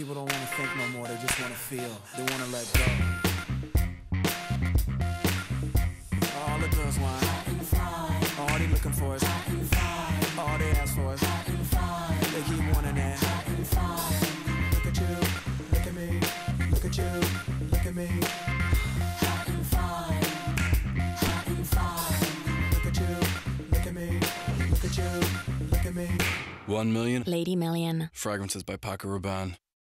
People don't wanna think no more, they just wanna feel. They wanna let go. All the girls want All they looking for is All they ask for is They keep wanting it. Look at you, look at me, look at you, look at me. Look at you, look at me, look at you, look at me. One million Lady Million. fragrances by Paco Rabanne.